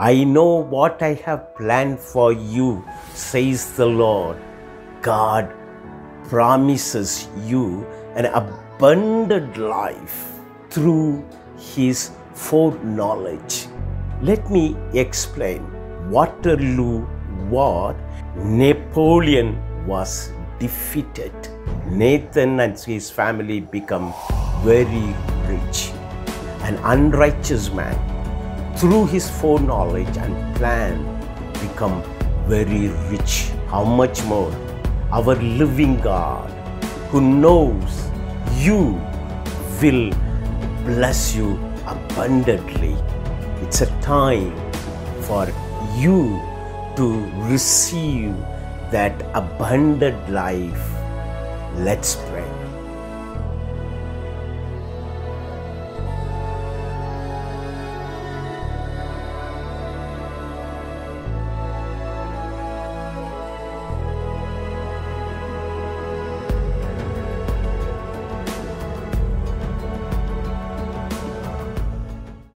I know what I have planned for you, says the Lord. God promises you an abundant life through His foreknowledge. Let me explain. Waterloo war, Napoleon was defeated. Nathan and his family become very rich. An unrighteous man, through his foreknowledge and plan, become very rich. How much more? Our living God, who knows you, will bless you abundantly. It's a time for you to receive that abundant life. Let's